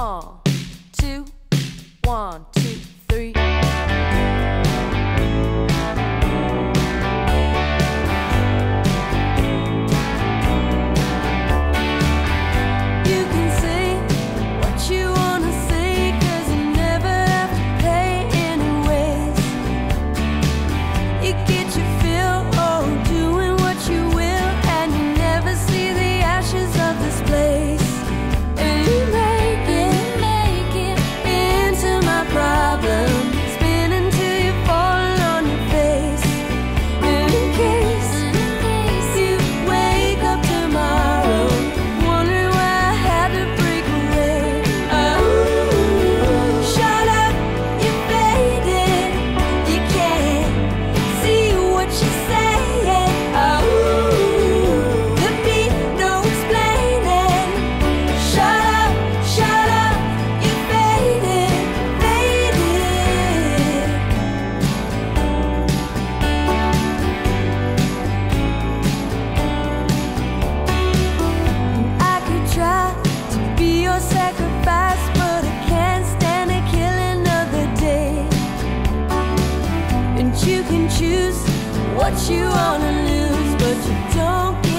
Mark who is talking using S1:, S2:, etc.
S1: One, two, one, two. what you wanna lose, but you don't.